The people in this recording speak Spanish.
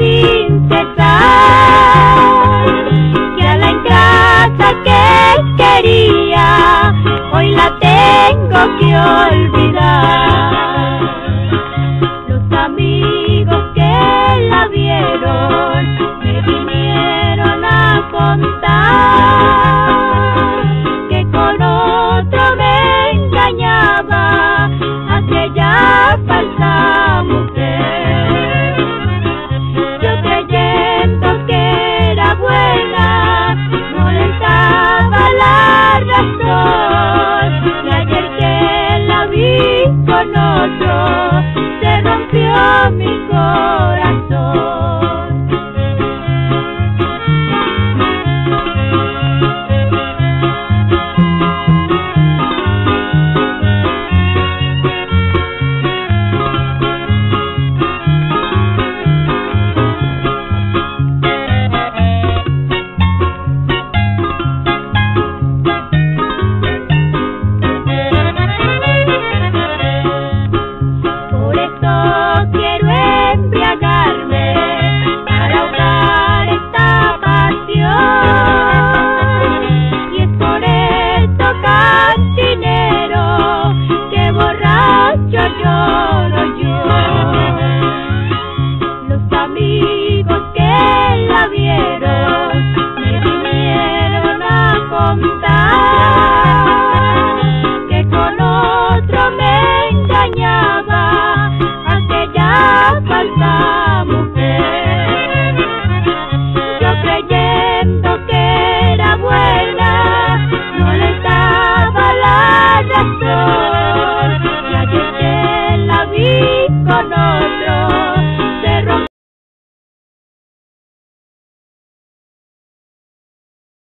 sin cesar, que a la ingrata que quería, hoy la tengo que olvidar. Los amigos mañana.